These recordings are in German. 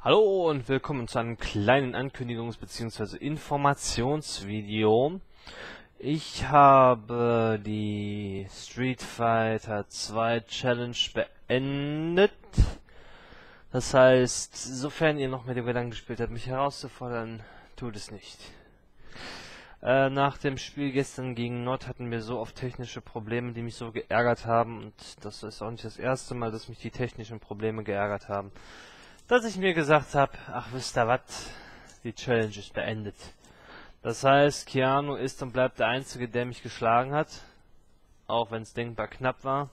Hallo und willkommen zu einem kleinen Ankündigungs- bzw. Informationsvideo. Ich habe die Street Fighter 2 Challenge beendet. Das heißt, sofern ihr noch mit dem Gedanken gespielt habt, mich herauszufordern, tut es nicht. Äh, nach dem Spiel gestern gegen Nord hatten wir so oft technische Probleme, die mich so geärgert haben. Und das ist auch nicht das erste Mal, dass mich die technischen Probleme geärgert haben. Dass ich mir gesagt habe, ach wisst ihr was, die Challenge ist beendet. Das heißt, Keanu ist und bleibt der Einzige, der mich geschlagen hat. Auch wenn es denkbar knapp war.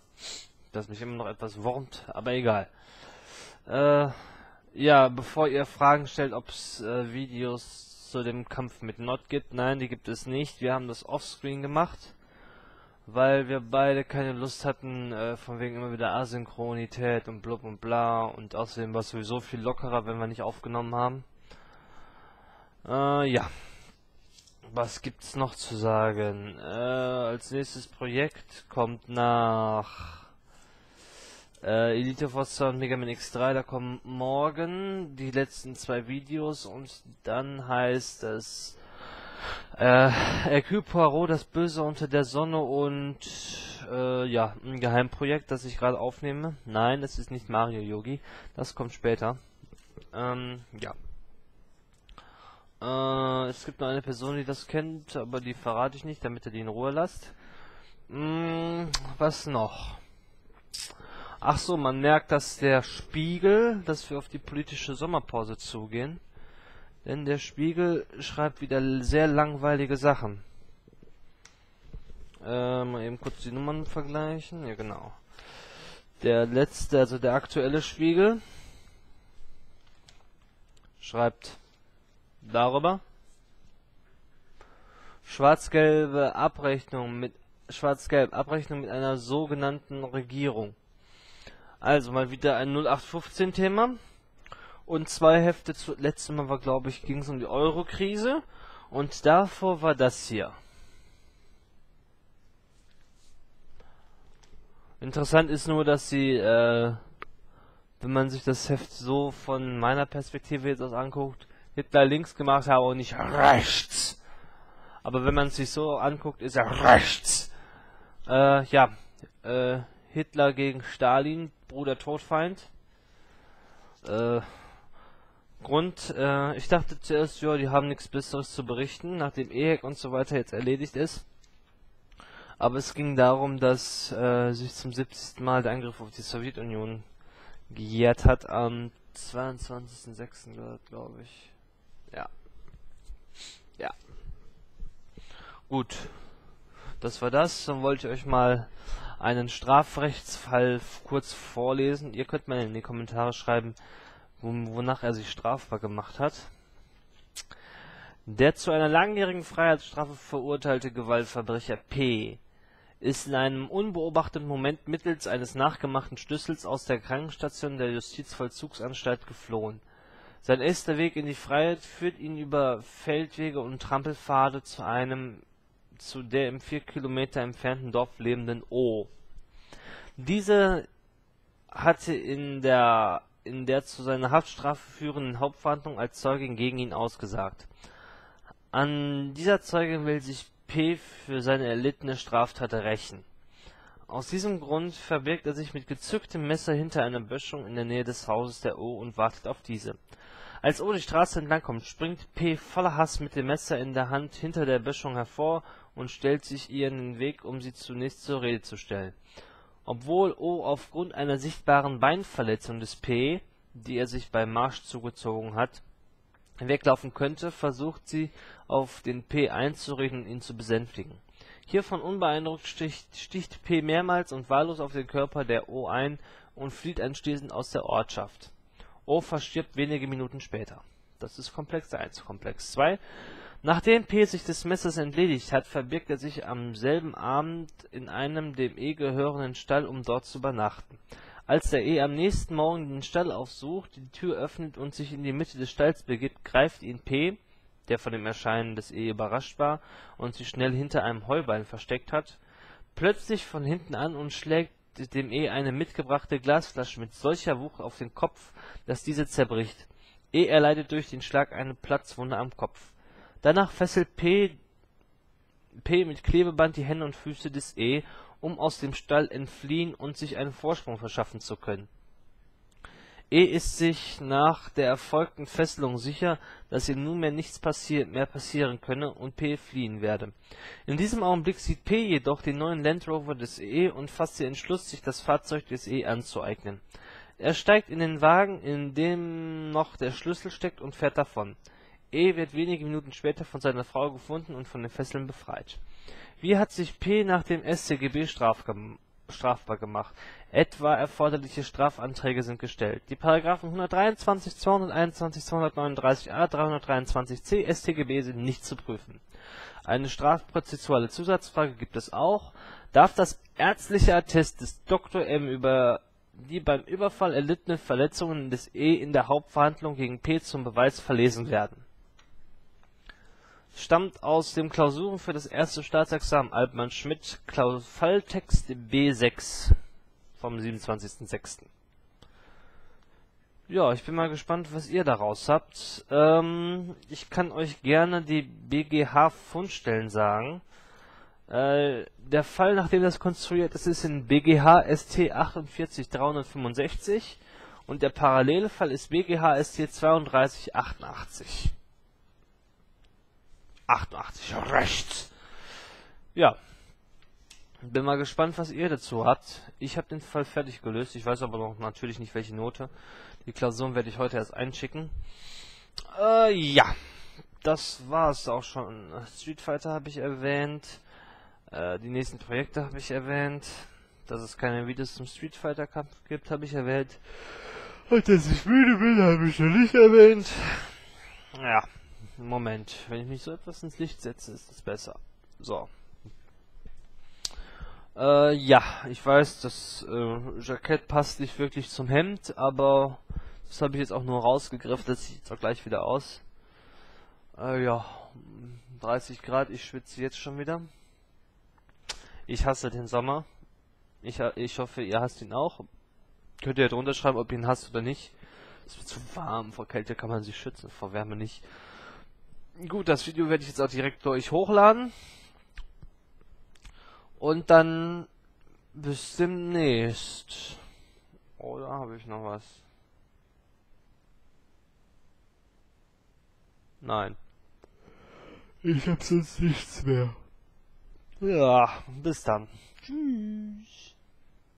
Das mich immer noch etwas wurmt, aber egal. Äh, ja, bevor ihr Fragen stellt, ob es äh, Videos zu dem Kampf mit Not gibt. Nein, die gibt es nicht. Wir haben das offscreen gemacht, weil wir beide keine Lust hatten, äh, von wegen immer wieder Asynchronität und blub und bla und außerdem war es sowieso viel lockerer, wenn wir nicht aufgenommen haben. Äh, ja. Was gibt's noch zu sagen? Äh, als nächstes Projekt kommt nach äh, Elite Forza und Mega Man X3, da kommen morgen die letzten zwei Videos und dann heißt es äh, Hercule Poirot, das Böse unter der Sonne und äh, ja, ein Geheimprojekt, das ich gerade aufnehme. Nein, es ist nicht Mario Yogi, das kommt später. Ähm, ja. Äh, es gibt noch eine Person, die das kennt, aber die verrate ich nicht, damit ihr die in Ruhe lasst. Hm, was noch? Ach so, man merkt, dass der Spiegel, dass wir auf die politische Sommerpause zugehen. Denn der Spiegel schreibt wieder sehr langweilige Sachen. Äh, mal eben kurz die Nummern vergleichen. Ja, genau. Der letzte, also der aktuelle Spiegel, schreibt darüber. Schwarz-gelbe Abrechnung mit Schwarz-gelb Abrechnung mit einer sogenannten Regierung. Also mal wieder ein 0815 Thema. Und zwei Hefte zu, letztes Mal war glaube ich, ging es um die Euro-Krise. Und davor war das hier. Interessant ist nur, dass sie, äh, wenn man sich das Heft so von meiner Perspektive jetzt aus anguckt, Hitler links gemacht habe und nicht rechts. Aber wenn man sich so anguckt, ist er rechts. Äh, ja, äh, Hitler gegen Stalin, Bruder Todfeind. Äh, Grund, äh, ich dachte zuerst, ja, die haben nichts Besseres zu berichten, nachdem EHEC und so weiter jetzt erledigt ist. Aber es ging darum, dass äh, sich zum 70. Mal der Angriff auf die Sowjetunion gejährt hat am 22.06. glaube ich. Ja. Ja. Gut. Das war das. Dann wollte ich euch mal einen Strafrechtsfall kurz vorlesen. Ihr könnt mal in die Kommentare schreiben, wonach er sich strafbar gemacht hat. Der zu einer langjährigen Freiheitsstrafe verurteilte Gewaltverbrecher P. ist in einem unbeobachteten Moment mittels eines nachgemachten Schlüssels aus der Krankenstation der Justizvollzugsanstalt geflohen. Sein erster Weg in die Freiheit führt ihn über Feldwege und Trampelpfade zu einem zu der im vier Kilometer entfernten Dorf lebenden O. Diese hatte in der in der zu seiner Haftstrafe führenden Hauptverhandlung als Zeugin gegen ihn ausgesagt. An dieser Zeugin will sich P. für seine erlittene Straftat rächen. Aus diesem Grund verbirgt er sich mit gezücktem Messer hinter einer Böschung in der Nähe des Hauses der O. und wartet auf diese. Als O. die Straße entlangkommt, springt P. voller Hass mit dem Messer in der Hand hinter der Böschung hervor und stellt sich ihr in den Weg, um sie zunächst zur Rede zu stellen. Obwohl O aufgrund einer sichtbaren Beinverletzung des P, die er sich beim Marsch zugezogen hat, weglaufen könnte, versucht sie auf den P einzureden und ihn zu besänftigen. Hiervon unbeeindruckt sticht, P mehrmals und wahllos auf den Körper der O ein und flieht anschließend aus der Ortschaft. O verstirbt wenige Minuten später. Das ist Komplex 1. Komplex 2 Nachdem P. sich des Messers entledigt hat, verbirgt er sich am selben Abend in einem dem E. gehörenden Stall, um dort zu übernachten. Als der E. am nächsten Morgen den Stall aufsucht, die Tür öffnet und sich in die Mitte des Stalls begibt, greift ihn P., der von dem Erscheinen des E. überrascht war und sich schnell hinter einem Heuballen versteckt hat, plötzlich von hinten an und schlägt dem E. eine mitgebrachte Glasflasche mit solcher Wucht auf den Kopf, dass diese zerbricht E erleidet durch den Schlag eine Platzwunde am Kopf. Danach fesselt P P mit Klebeband die Hände und Füße des E, um aus dem Stall entfliehen und sich einen Vorsprung verschaffen zu können. E ist sich nach der erfolgten Fesselung sicher, dass ihm nunmehr nichts mehr passieren könne und P fliehen werde. In diesem Augenblick sieht P jedoch den neuen Land Rover des E und fasst den Entschluss, sich das Fahrzeug des E anzueignen. Er steigt in den Wagen, in dem noch der Schlüssel steckt und fährt davon. E wird wenige Minuten später von seiner Frau gefunden und von den Fesseln befreit. Wie hat sich P nach dem StGB strafbar gemacht Etwa erforderliche Strafanträge sind gestellt. Die Paragraphen 123, 221, 239a, 323c StGB sind nicht zu prüfen. Eine strafprozessuale Zusatzfrage gibt es auch: Darf das ärztliche Attest des Dr. M. über die beim Überfall erlittenen Verletzungen des E in der Hauptverhandlung gegen P zum Beweis verlesen werden? Stammt aus den Klausuren für das erste Staatsexamen Albmann-Schmidt Falltext B6 vom 27.06. Ja, ich bin mal gespannt, was ihr daraus habt. Ähm, ich kann euch gerne die BGH-Fundstellen sagen. Äh, der Fall, nachdem das konstruiert ist, ist in BGH ST 48365 und der Parallelfall ist BGH ST 3288. 88 rechts. Ja, bin mal gespannt, was ihr dazu habt. Ich habe den Fall fertig gelöst. Ich weiß aber noch natürlich nicht, welche Note. Die Klausuren werde ich heute erst einschicken. Äh, ja. Das war's auch schon. Street Fighter habe ich erwähnt. Äh, die nächsten Projekte habe ich erwähnt. Dass es keine Videos zum Street Fighter Cup gibt, habe ich erwähnt. Und dass ich müde bin, habe ich noch nicht erwähnt. Ja. Moment. Wenn ich mich so etwas ins Licht setze, ist es besser. So. Äh, ja, ich weiß, das äh, Jackett passt nicht wirklich zum Hemd, aber das habe ich jetzt auch nur rausgegriffen, das sieht auch gleich wieder aus. Äh, ja, 30 Grad, ich schwitze jetzt schon wieder. Ich hasse den Sommer. Ich, ich hoffe, ihr hasst ihn auch. Könnt ihr drunter schreiben, ob ihr ihn hasst oder nicht. Es wird zu warm, vor Kälte kann man sich schützen, vor Wärme nicht. Gut, das Video werde ich jetzt auch direkt durch hochladen. Und dann bis demnächst. Oder habe ich noch was? Nein. Ich habe sonst nichts mehr. Ja, bis dann. Tschüss.